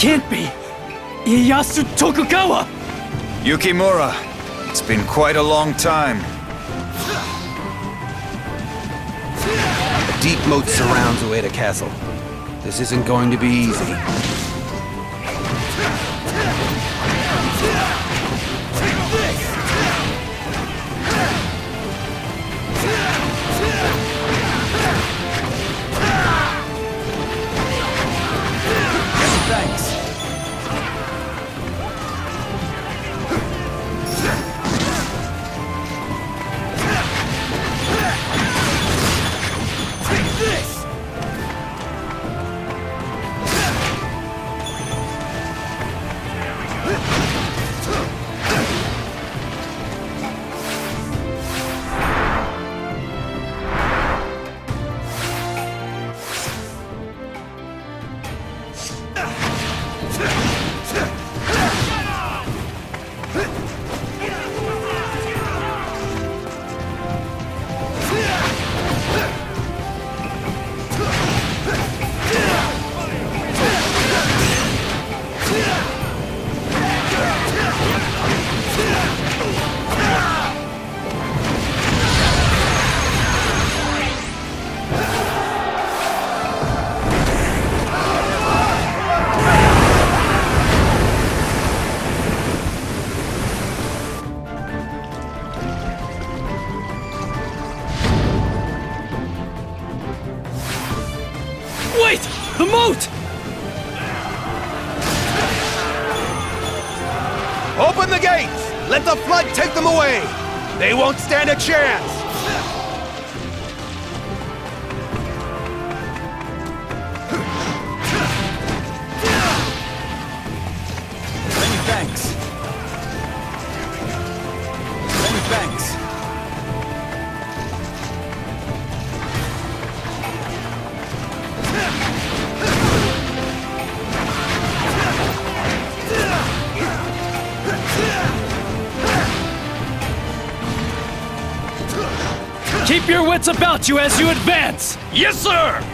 can't be. Ieyasu Tokugawa! Yukimura, it's been quite a long time. A deep moat surrounds Ueda Castle. This isn't going to be easy. Wait! The moat! Open the gates! Let the flood take them away! They won't stand a chance! Wits about you as you advance! Yes, sir!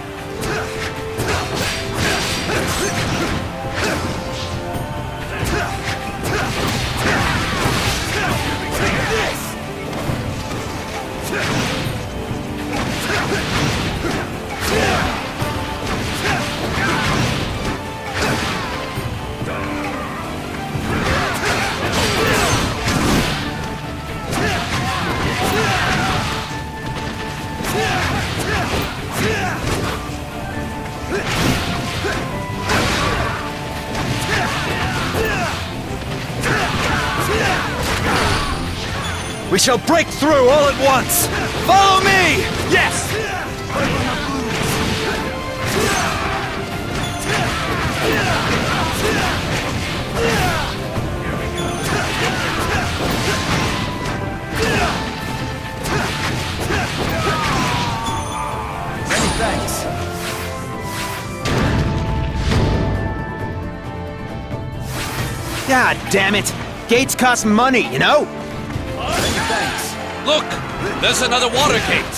We shall break through all at once! Follow me! Yes! Thanks. God damn it! Gates cost money, you know? Look! There's another water gate!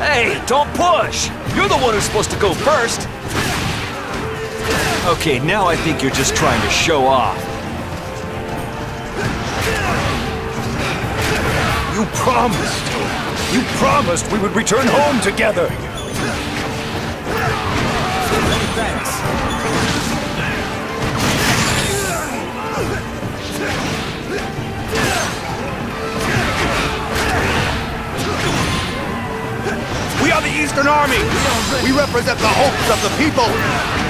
Hey, don't push! You're the one who's supposed to go first! Okay, now I think you're just trying to show off. You promised! You promised we would return home together! Eastern Army! We represent the hopes of the people!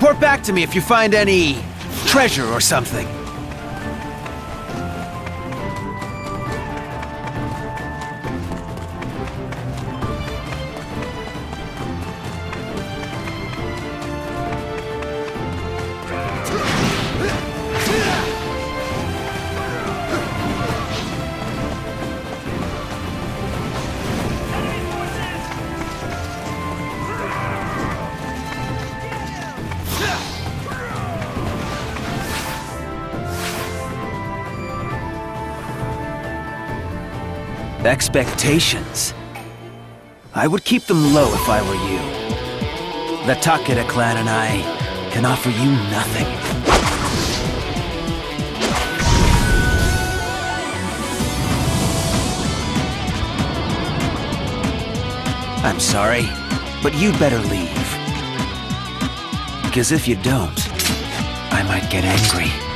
Report back to me if you find any treasure or something. Expectations. I would keep them low if I were you. The Takeda clan and I can offer you nothing. I'm sorry, but you'd better leave. Because if you don't, I might get angry.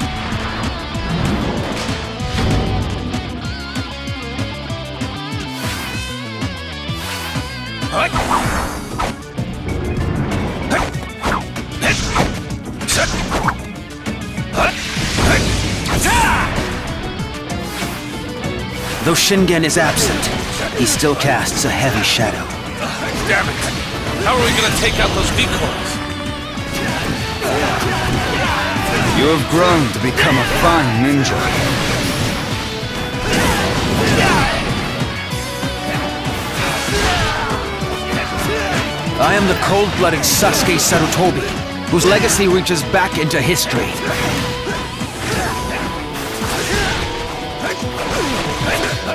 Though Shingen is absent, he still casts a heavy shadow. Damn it! How are we gonna take out those decoys? You have grown to become a fine ninja. I am the cold-blooded Sasuke Sarutobi, whose legacy reaches back into history.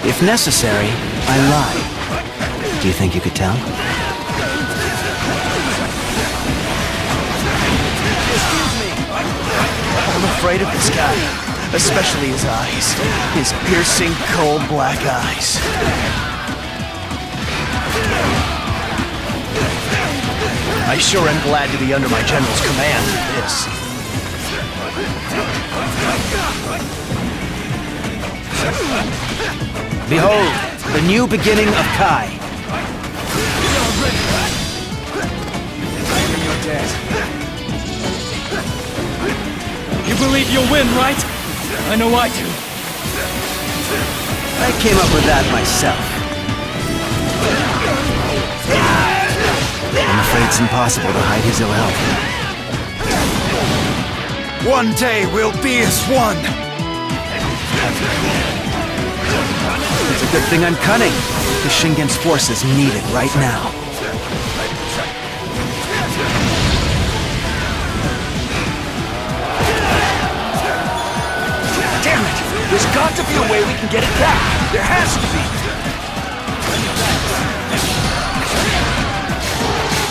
If necessary, I lie. Do you think you could tell? I'm afraid of this guy, especially his eyes. His piercing, cold black eyes. I sure am glad to be under my general's command for this. Behold, the new beginning of Kai. You believe you'll win, right? I know I do. I came up with that myself. I'm afraid it's impossible to hide his ill health. One day we'll be as one. It's a good thing I'm cunning. The Shingen's forces need it right now. Damn it! There's got to be a way we can get it back. There has to be.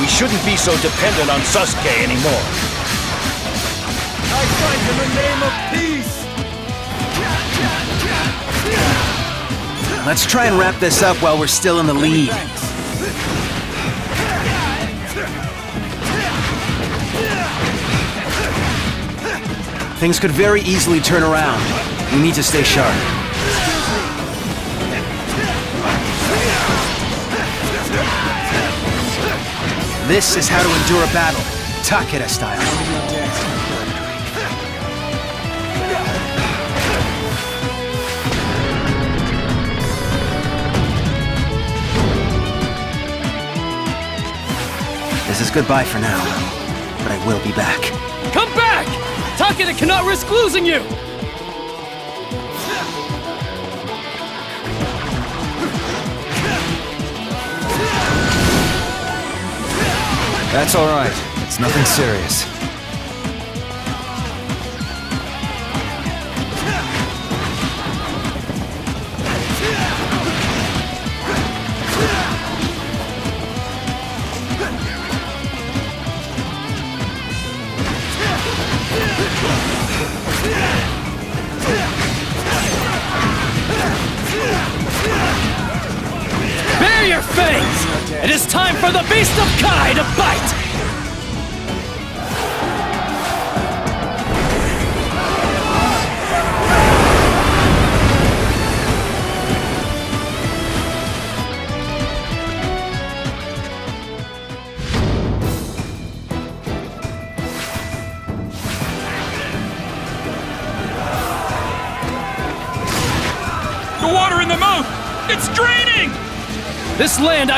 We shouldn't be so dependent on Sasuke anymore. I fight in the name of peace. Let's try and wrap this up while we're still in the lead. Things could very easily turn around. We need to stay sharp. This is how to endure a battle, Takeda style. This is goodbye for now, but I will be back. Come back! Takeda cannot risk losing you! That's all right. It's nothing serious.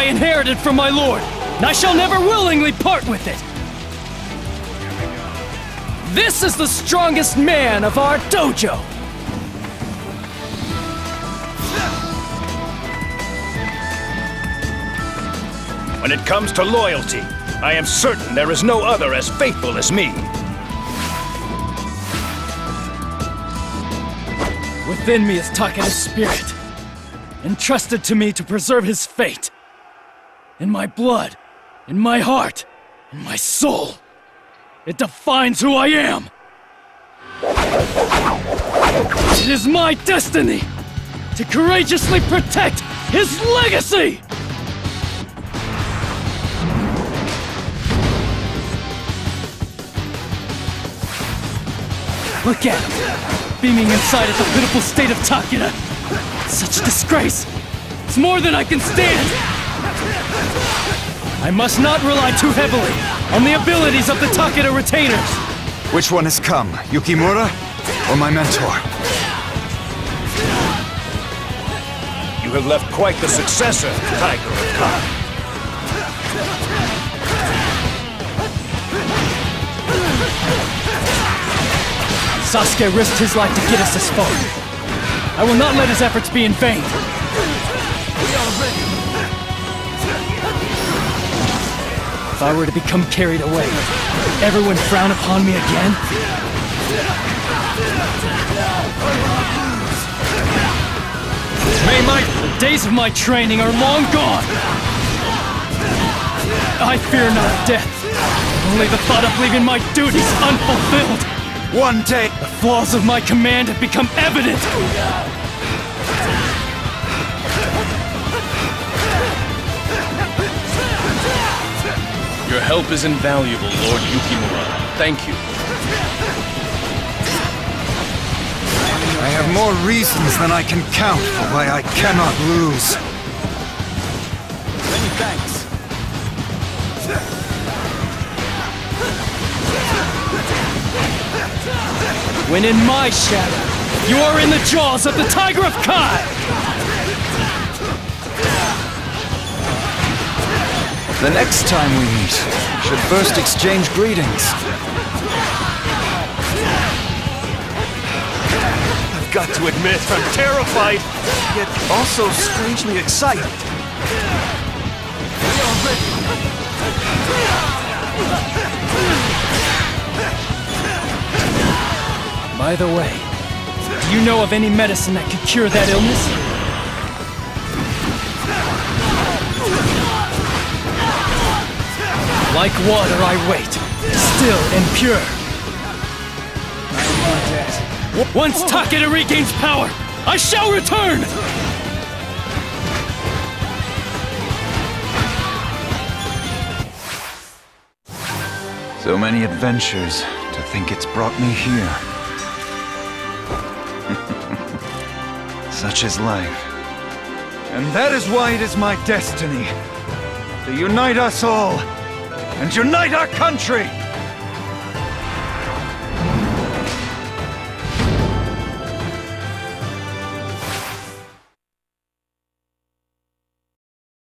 I inherited from my lord, and I shall never willingly part with it. This is the strongest man of our dojo. When it comes to loyalty, I am certain there is no other as faithful as me. Within me is Takeda's spirit, entrusted to me to preserve his fate. In my blood, in my heart, in my soul. It defines who I am. It is my destiny to courageously protect his legacy! Look at him, beaming inside at the pitiful state of Takeda. Such disgrace! It's more than I can stand! I must not rely too heavily on the abilities of the Takeda retainers. Which one has come, Yukimura or my mentor? You have left quite the successor, Tiger of Kai. Sasuke risked his life to get us this far. I will not let his efforts be in vain. If I were to become carried away, everyone frown upon me again? May my the days of my training are long gone. I fear not death, only the thought of leaving my duties unfulfilled. One day, The flaws of my command have become evident. Help is invaluable, Lord Yukimura. Thank you. I have more reasons than I can count for why I cannot lose. Many thanks. When in my shadow, you are in the jaws of the Tiger of Kai! The next time we meet, should first exchange greetings. I've got to admit, I'm terrified, yet also strangely excited. By the way, do you know of any medicine that could cure that illness? Like water, I wait, still and pure. Once Takeda regains power, I shall return! So many adventures, to think it's brought me here. Such is life. And that is why it is my destiny to unite us all and unite our country!